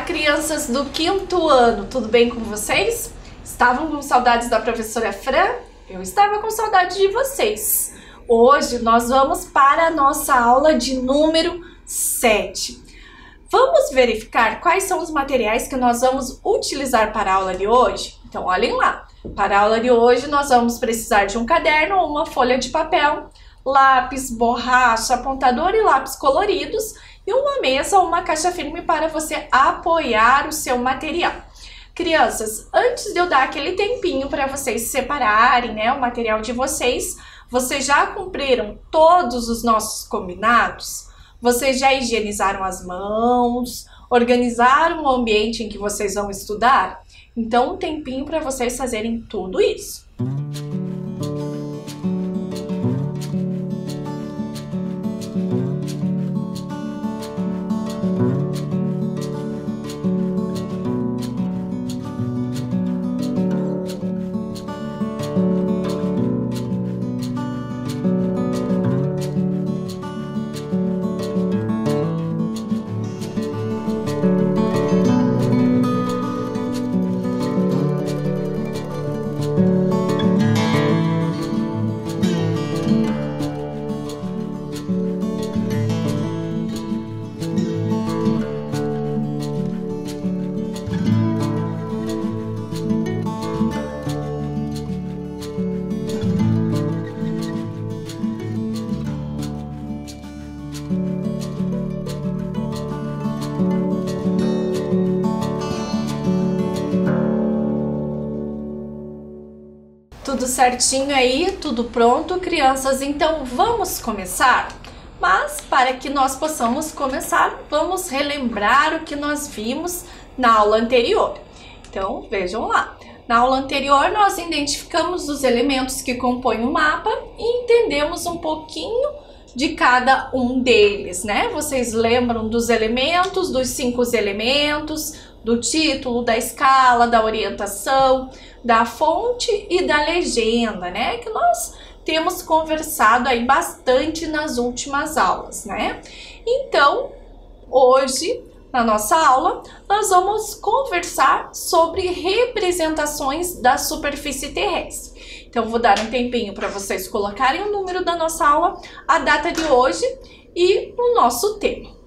Olá, crianças do quinto ano, tudo bem com vocês? Estavam com saudades da professora Fran? Eu estava com saudade de vocês. Hoje nós vamos para a nossa aula de número 7. Vamos verificar quais são os materiais que nós vamos utilizar para a aula de hoje? Então, olhem lá. Para a aula de hoje, nós vamos precisar de um caderno ou uma folha de papel, lápis, borracha, apontador e lápis coloridos e uma mesa ou uma caixa firme para você apoiar o seu material. Crianças, antes de eu dar aquele tempinho para vocês separarem né, o material de vocês, vocês já cumpriram todos os nossos combinados? Vocês já higienizaram as mãos? Organizaram o ambiente em que vocês vão estudar? Então, um tempinho para vocês fazerem tudo isso. Tudo certinho aí, tudo pronto, crianças? Então vamos começar? Mas para que nós possamos começar, vamos relembrar o que nós vimos na aula anterior. Então vejam lá. Na aula anterior, nós identificamos os elementos que compõem o mapa e entendemos um pouquinho de cada um deles, né? Vocês lembram dos elementos, dos cinco elementos, do título, da escala, da orientação, da fonte e da legenda, né? Que nós temos conversado aí bastante nas últimas aulas, né? Então, hoje, na nossa aula, nós vamos conversar sobre representações da superfície terrestre. Então, vou dar um tempinho para vocês colocarem o número da nossa aula, a data de hoje e o nosso tema.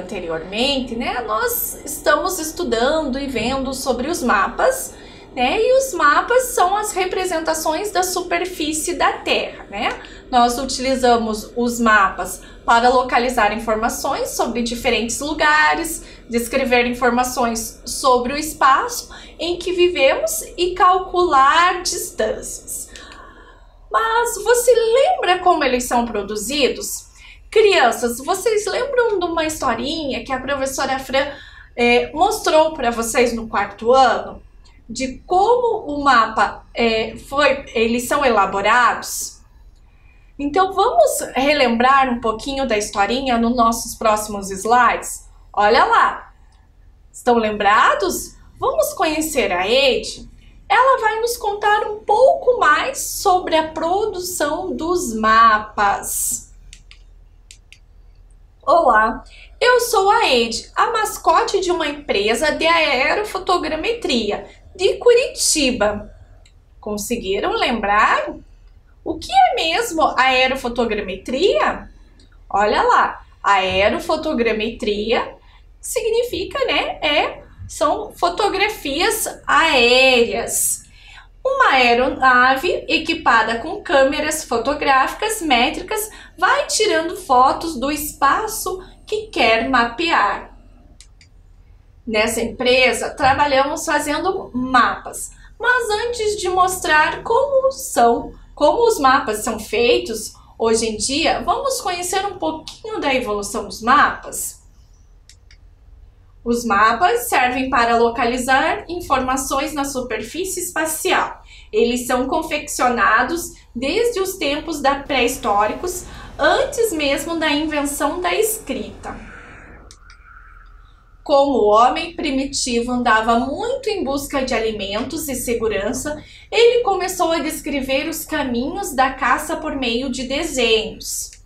Anteriormente, né, nós estamos estudando e vendo sobre os mapas, né? E os mapas são as representações da superfície da Terra, né? Nós utilizamos os mapas para localizar informações sobre diferentes lugares, descrever informações sobre o espaço em que vivemos e calcular distâncias. Mas você lembra como eles são produzidos? Crianças, vocês lembram de uma historinha que a professora Fran é, mostrou para vocês no quarto ano? De como o mapa é, foi, eles são elaborados? Então vamos relembrar um pouquinho da historinha nos nossos próximos slides? Olha lá! Estão lembrados? Vamos conhecer a Ed? ela vai nos contar um pouco mais sobre a produção dos mapas. Olá, Eu sou a Ed, a mascote de uma empresa de aerofotogrametria de Curitiba. Conseguiram lembrar? O que é mesmo aerofotogrametria? Olha lá, aerofotogrametria significa, né, é são fotografias aéreas. Uma aeronave equipada com câmeras fotográficas métricas vai tirando fotos do espaço que quer mapear. Nessa empresa, trabalhamos fazendo mapas, mas antes de mostrar como são, como os mapas são feitos hoje em dia, vamos conhecer um pouquinho da evolução dos mapas. Os mapas servem para localizar informações na superfície espacial. Eles são confeccionados desde os tempos da pré-históricos, antes mesmo da invenção da escrita. Como o homem primitivo andava muito em busca de alimentos e segurança, ele começou a descrever os caminhos da caça por meio de desenhos.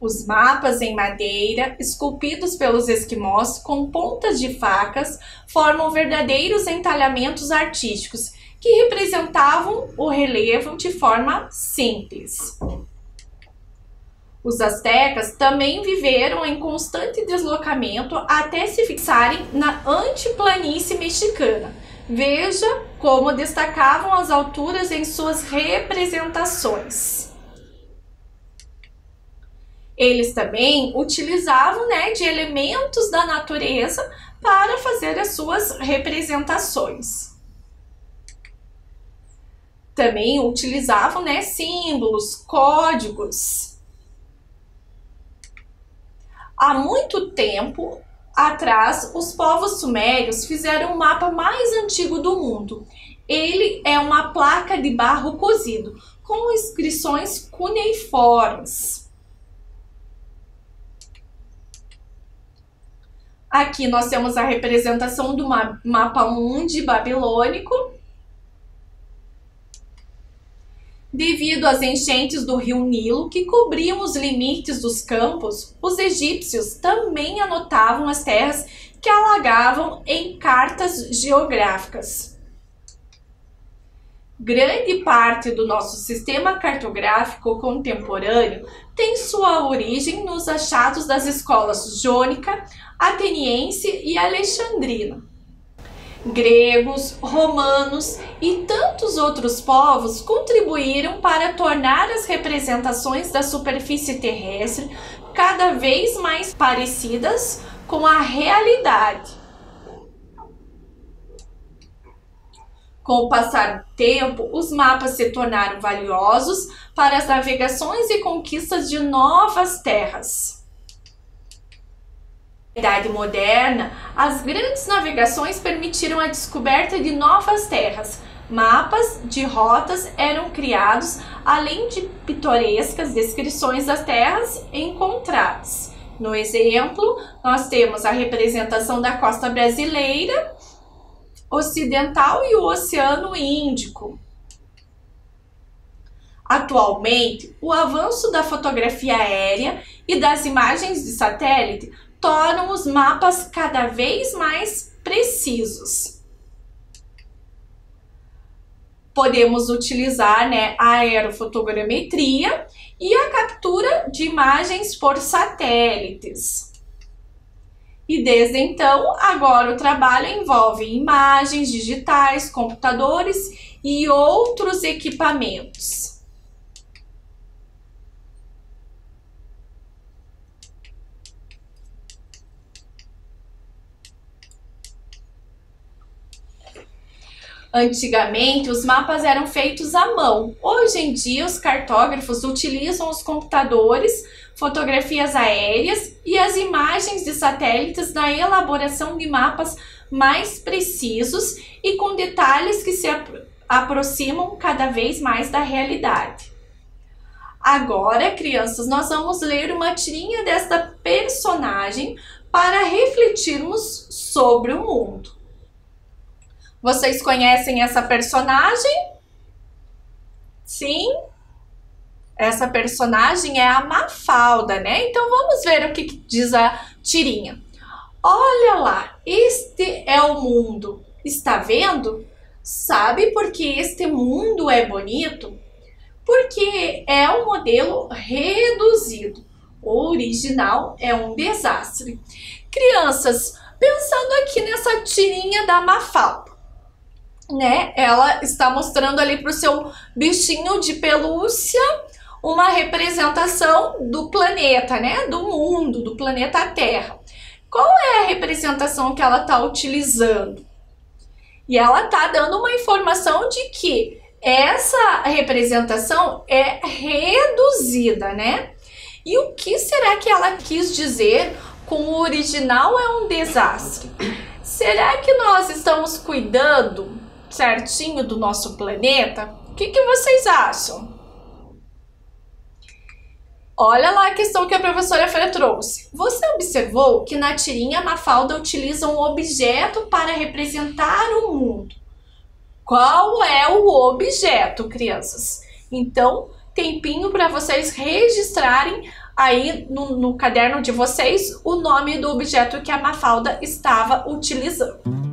Os mapas em madeira, esculpidos pelos esquimós com pontas de facas, formam verdadeiros entalhamentos artísticos que representavam o relevo de forma simples. Os astecas também viveram em constante deslocamento até se fixarem na antiplanície mexicana. Veja como destacavam as alturas em suas representações eles também utilizavam né, de elementos da natureza para fazer as suas representações. Também utilizavam né, símbolos, códigos. Há muito tempo atrás, os povos sumérios fizeram o mapa mais antigo do mundo. Ele é uma placa de barro cozido, com inscrições cuneiformes. Aqui nós temos a representação do mapa mundi babilônico. Devido às enchentes do rio Nilo, que cobriam os limites dos campos, os egípcios também anotavam as terras que alagavam em cartas geográficas. Grande parte do nosso sistema cartográfico contemporâneo tem sua origem nos achados das escolas jônica, ateniense e alexandrina. Gregos, romanos e tantos outros povos contribuíram para tornar as representações da superfície terrestre cada vez mais parecidas com a realidade. Com o passar do tempo, os mapas se tornaram valiosos para as navegações e conquistas de novas terras. Idade Moderna, as grandes navegações permitiram a descoberta de novas terras. Mapas de rotas eram criados, além de pitorescas descrições das terras encontradas. No exemplo, nós temos a representação da costa brasileira Ocidental e o Oceano Índico. Atualmente, o avanço da fotografia aérea e das imagens de satélite tornam os mapas cada vez mais precisos. Podemos utilizar né, a aerofotogrametria e a captura de imagens por satélites. E desde então, agora o trabalho envolve imagens digitais, computadores e outros equipamentos. Antigamente, os mapas eram feitos à mão. Hoje em dia, os cartógrafos utilizam os computadores, fotografias aéreas e as imagens de satélites na elaboração de mapas mais precisos e com detalhes que se aproximam cada vez mais da realidade. Agora, crianças, nós vamos ler uma tirinha desta personagem para refletirmos sobre o mundo. Vocês conhecem essa personagem? Sim? Essa personagem é a Mafalda, né? Então vamos ver o que diz a tirinha. Olha lá, este é o mundo. Está vendo? Sabe por que este mundo é bonito? Porque é um modelo reduzido. O original é um desastre. Crianças, pensando aqui nessa tirinha da Mafalda, né? Ela está mostrando ali para o seu bichinho de pelúcia uma representação do planeta, né? Do mundo, do planeta Terra. Qual é a representação que ela está utilizando? E ela está dando uma informação de que essa representação é reduzida, né? E o que será que ela quis dizer com o original é um desastre? Será que nós estamos cuidando certinho do nosso planeta? O que, que vocês acham? Olha lá a questão que a professora Fera trouxe. Você observou que na tirinha Mafalda utiliza um objeto para representar o mundo. Qual é o objeto, crianças? Então, tempinho para vocês registrarem aí no, no caderno de vocês o nome do objeto que a Mafalda estava utilizando.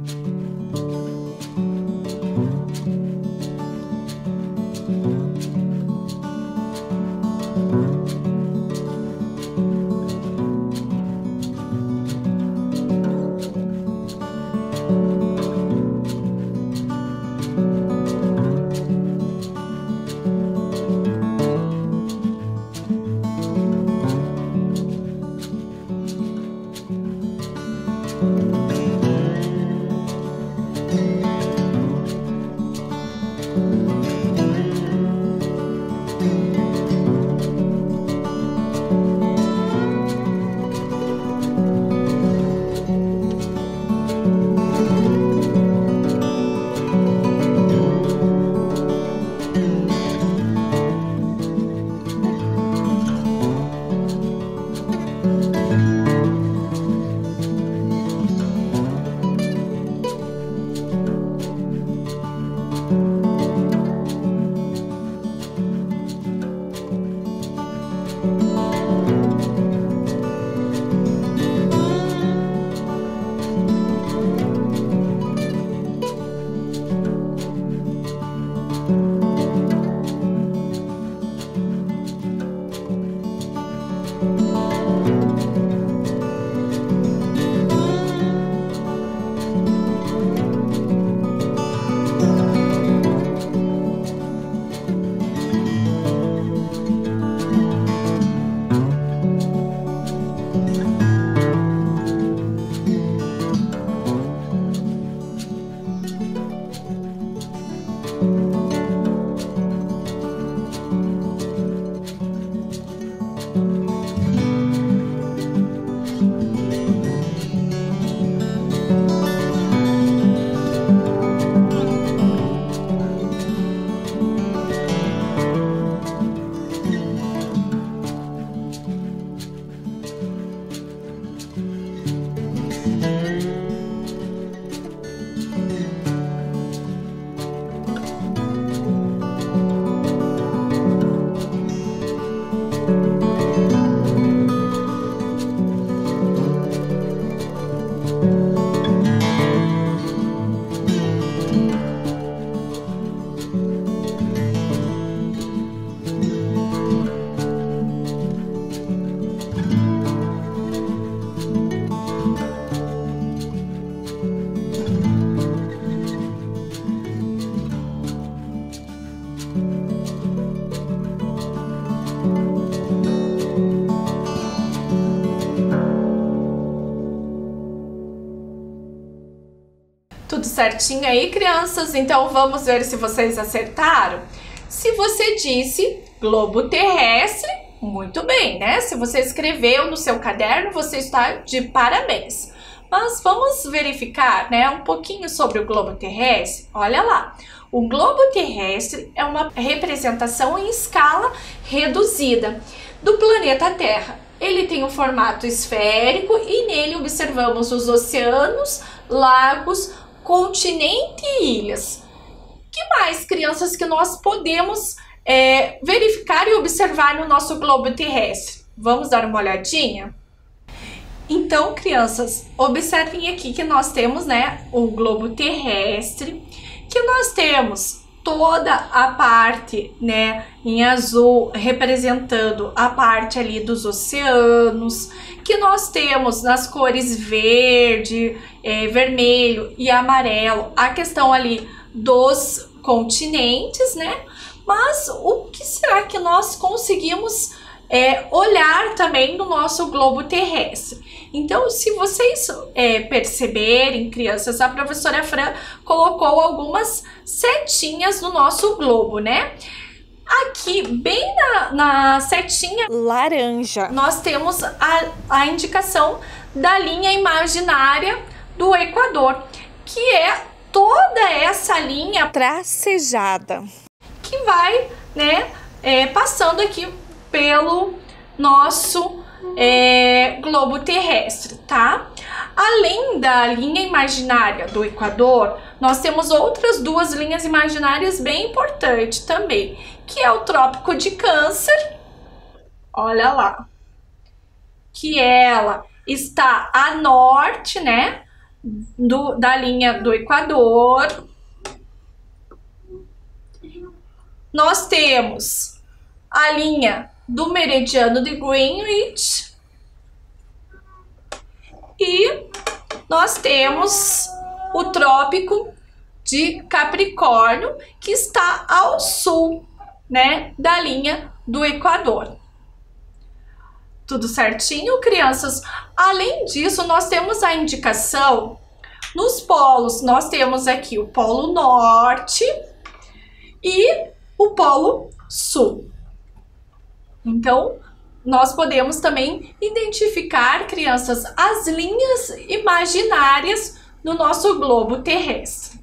Certinho aí, crianças? Então vamos ver se vocês acertaram. Se você disse globo terrestre, muito bem, né? Se você escreveu no seu caderno, você está de parabéns. Mas vamos verificar, né, um pouquinho sobre o globo terrestre. Olha lá. O globo terrestre é uma representação em escala reduzida do planeta Terra. Ele tem um formato esférico e nele observamos os oceanos, lagos, continente e ilhas. Que mais, crianças, que nós podemos é, verificar e observar no nosso globo terrestre? Vamos dar uma olhadinha? Então, crianças, observem aqui que nós temos, né, o globo terrestre, que nós temos toda a parte, né, em azul representando a parte ali dos oceanos, que nós temos nas cores verde, é, vermelho e amarelo, a questão ali dos continentes, né? Mas o que será que nós conseguimos é, olhar também no nosso globo terrestre? Então, se vocês é, perceberem, crianças, a professora Fran colocou algumas setinhas no nosso globo, né? Aqui, bem na, na setinha laranja, nós temos a, a indicação da linha imaginária do Equador, que é toda essa linha tracejada que vai, né, é, passando aqui pelo nosso é, globo terrestre, tá? Além da linha imaginária do Equador, nós temos outras duas linhas imaginárias bem importantes também, que é o Trópico de Câncer, olha lá, que ela está a norte, né, do, da linha do Equador. Nós temos a linha do meridiano de Greenwich e nós temos o trópico de Capricórnio, que está ao sul, né, da linha do Equador. Tudo certinho, crianças? Além disso, nós temos a indicação nos polos. Nós temos aqui o polo norte e o polo sul. Então, nós podemos também identificar, crianças, as linhas imaginárias no nosso globo terrestre.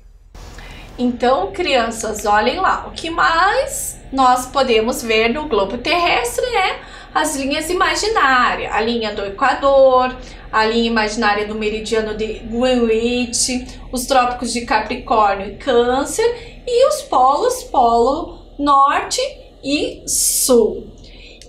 Então, crianças, olhem lá, o que mais nós podemos ver no globo terrestre é as linhas imaginárias, a linha do Equador, a linha imaginária do meridiano de Greenwich, os trópicos de Capricórnio e Câncer e os polos, polo norte e sul.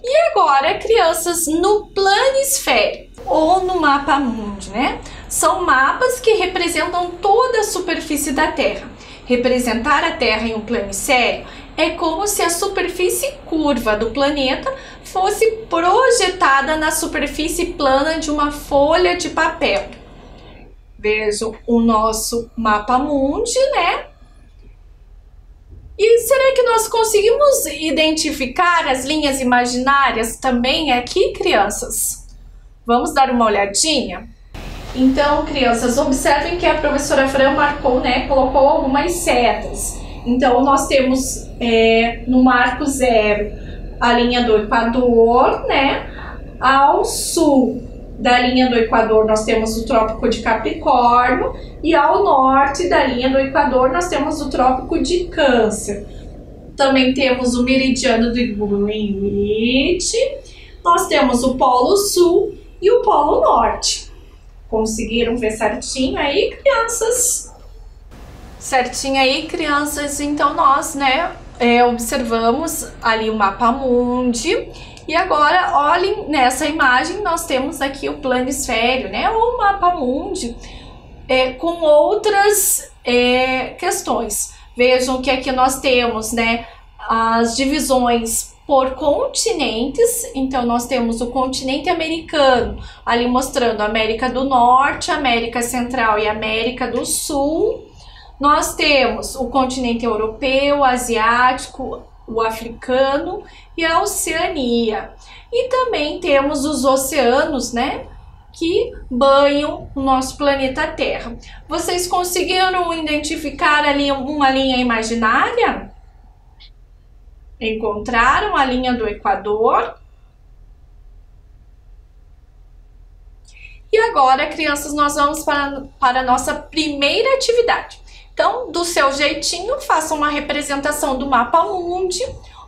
E agora, crianças, no planisfério ou no mapa mundi, né? São mapas que representam toda a superfície da Terra. Representar a Terra em um planisfério é como se a superfície curva do planeta fosse projetada na superfície plana de uma folha de papel. Vejam o nosso mapa mundi, né? E será que nós conseguimos identificar as linhas imaginárias também aqui, crianças? Vamos dar uma olhadinha? Então, crianças, observem que a professora Fran marcou, né, colocou algumas setas. Então, nós temos é, no marco zero a linha do Equador, né, ao sul da linha do Equador nós temos o Trópico de Capricórnio e ao norte da linha do Equador nós temos o Trópico de Câncer. Também temos o meridiano de Greenwich, nós temos o Polo Sul e o Polo Norte. Conseguiram ver certinho aí, crianças? Certinho aí, crianças? Então nós, né, é, observamos ali o mapa mundi e agora, olhem nessa imagem, nós temos aqui o planisfério, né? O mapa mundi é, com outras é, questões. Vejam que aqui nós temos, né, as divisões por continentes. Então, nós temos o continente americano, ali mostrando América do Norte, América Central e América do Sul. Nós temos o continente europeu, asiático, o africano e a Oceania. E também temos os oceanos, né? Que banham o nosso planeta Terra. Vocês conseguiram identificar ali uma linha imaginária? Encontraram a linha do Equador? E agora, crianças, nós vamos para, para a nossa primeira atividade. Então, do seu jeitinho, faça uma representação do mapa mundi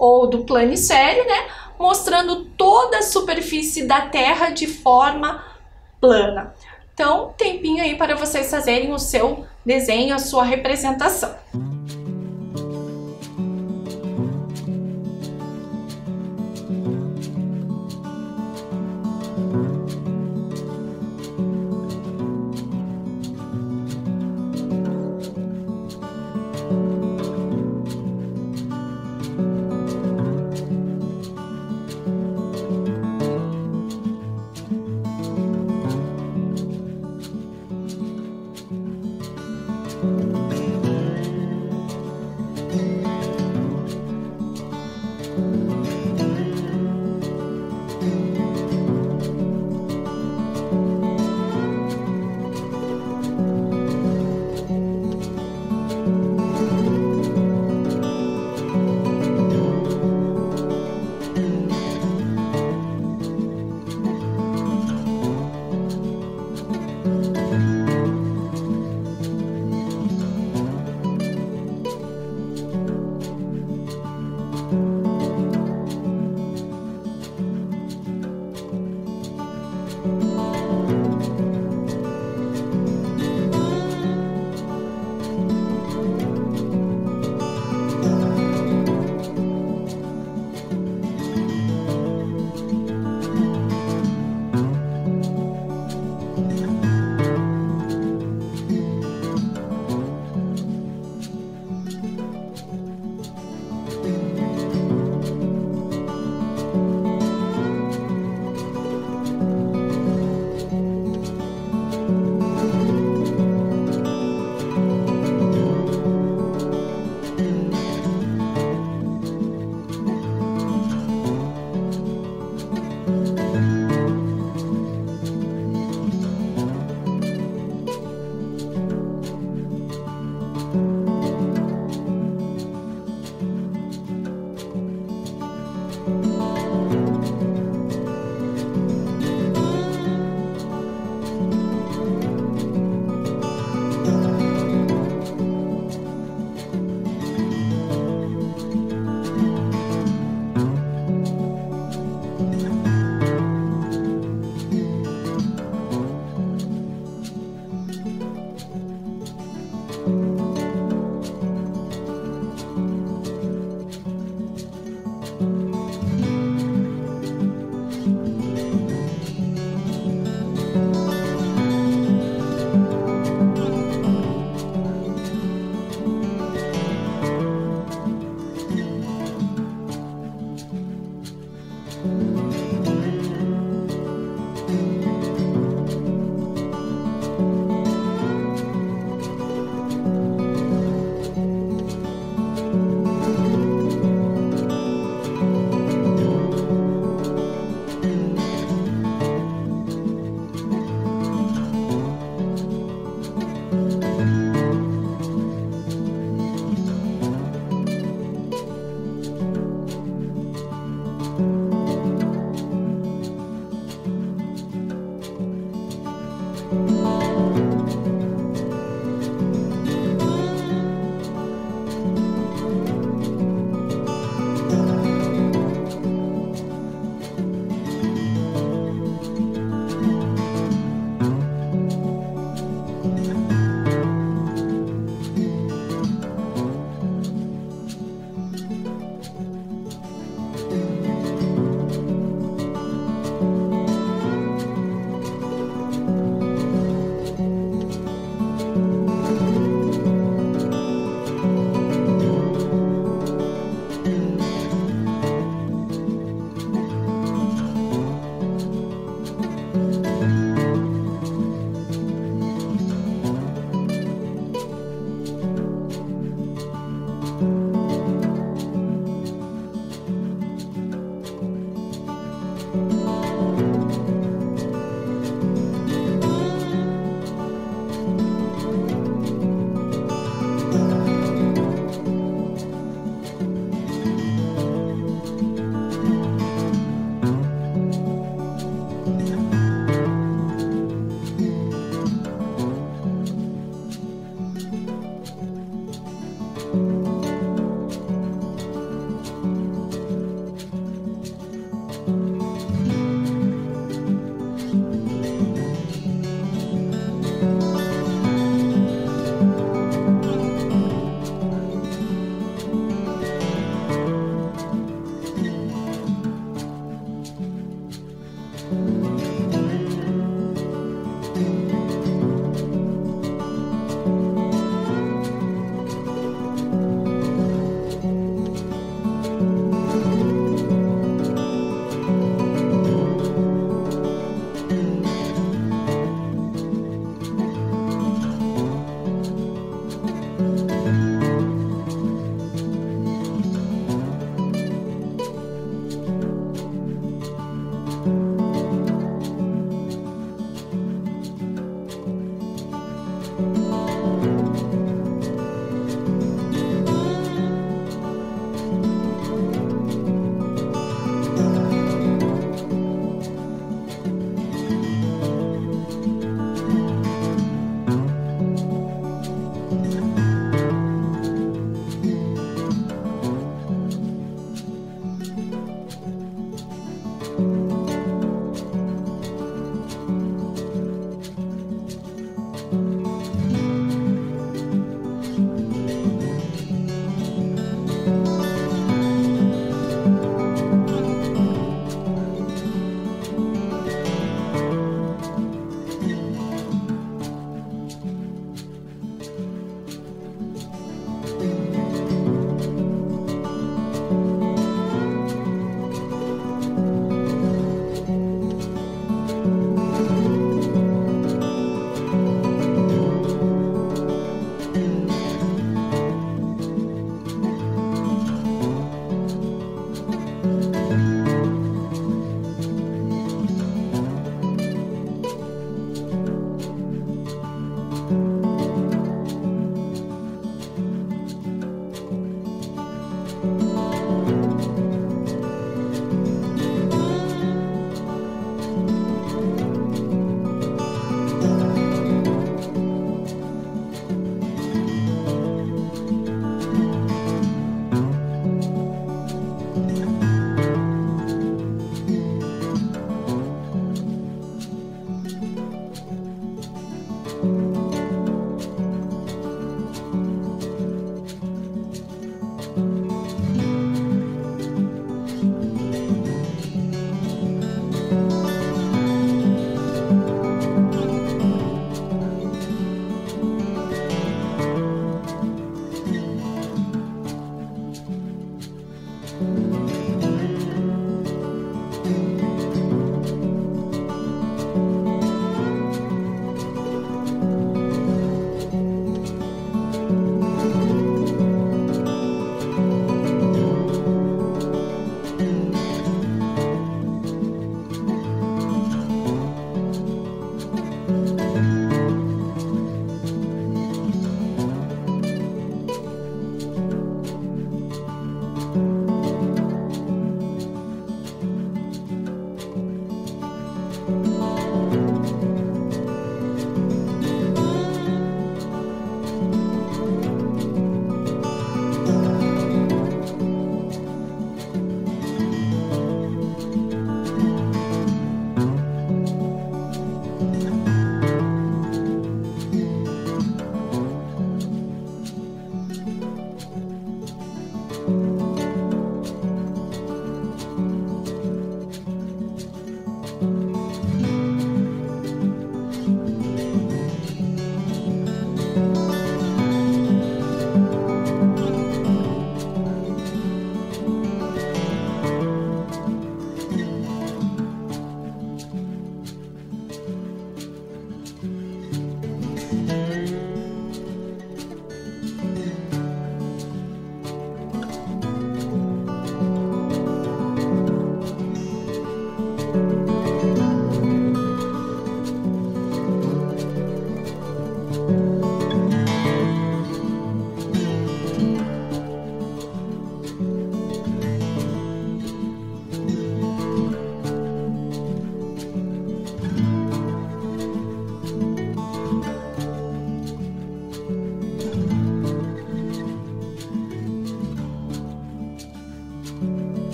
ou do planisfério, né? Mostrando toda a superfície da Terra de forma plana. Então, tempinho aí para vocês fazerem o seu desenho, a sua representação.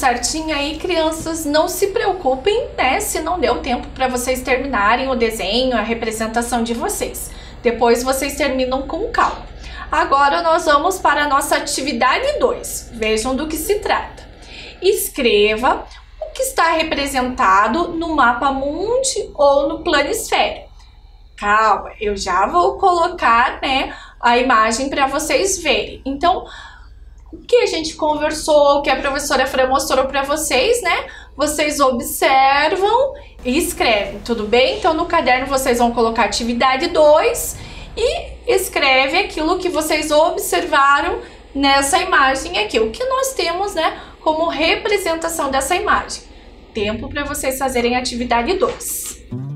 Certinho aí, crianças, não se preocupem, né, se não deu tempo para vocês terminarem o desenho, a representação de vocês. Depois vocês terminam com calma. Agora nós vamos para a nossa atividade 2. Vejam do que se trata. Escreva o que está representado no mapa mundi ou no planisfério. Calma, eu já vou colocar, né, a imagem para vocês verem. Então, que a gente conversou, o que a professora Fran mostrou para vocês, né? Vocês observam e escrevem, tudo bem? Então, no caderno vocês vão colocar atividade 2 e escreve aquilo que vocês observaram nessa imagem aqui, o que nós temos, né, como representação dessa imagem. Tempo para vocês fazerem atividade 2.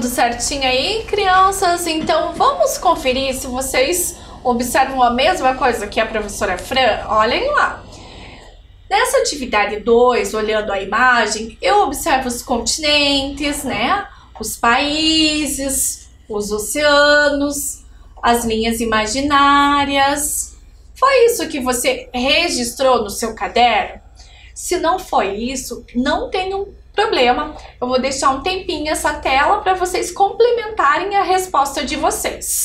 Tudo certinho aí, crianças? Então vamos conferir se vocês observam a mesma coisa que a professora Fran? Olhem lá. Nessa atividade 2, olhando a imagem, eu observo os continentes, né? Os países, os oceanos, as linhas imaginárias. Foi isso que você registrou no seu caderno? Se não foi isso, não tenham problema. Eu vou deixar um tempinho essa tela para vocês complementarem a resposta de vocês.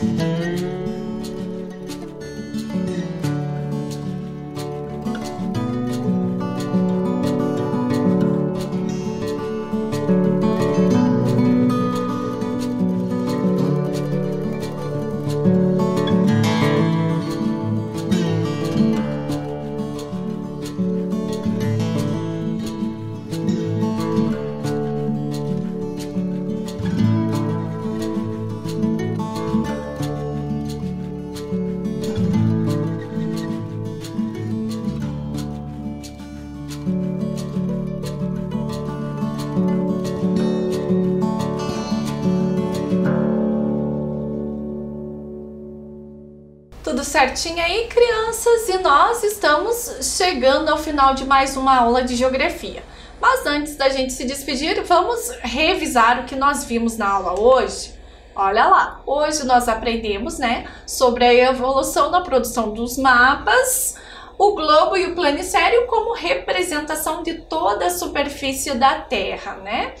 Tudo certinho aí, crianças? E nós estamos chegando ao final de mais uma aula de geografia. Mas antes da gente se despedir, vamos revisar o que nós vimos na aula hoje. Olha lá, hoje nós aprendemos, né, sobre a evolução da produção dos mapas, o globo e o planisfério como representação de toda a superfície da Terra, né?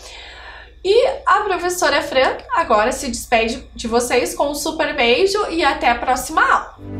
E a professora Fran agora se despede de vocês com um super beijo e até a próxima aula.